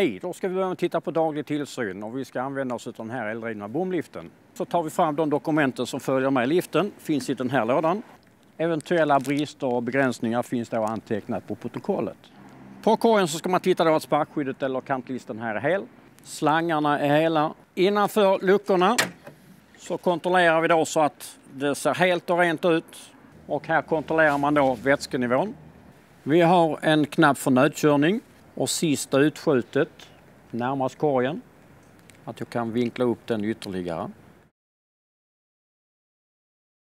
Hej, då ska vi börja med att titta på daglig tillsyn och vi ska använda oss av den här eldrivna bomliften. Så tar vi fram de dokumenten som följer med liften, finns i den här lådan. Eventuella brister och begränsningar finns då antecknat på protokollet. På korgen så ska man titta då att sparkskyddet eller kantlisten här är hel. Slangarna är hela. Innanför luckorna så kontrollerar vi då så att det ser helt och rent ut. Och här kontrollerar man då vätskenivån. Vi har en knapp för nödkörning och sista utskjutet närmast korgen. Att jag kan vinkla upp den ytterligare.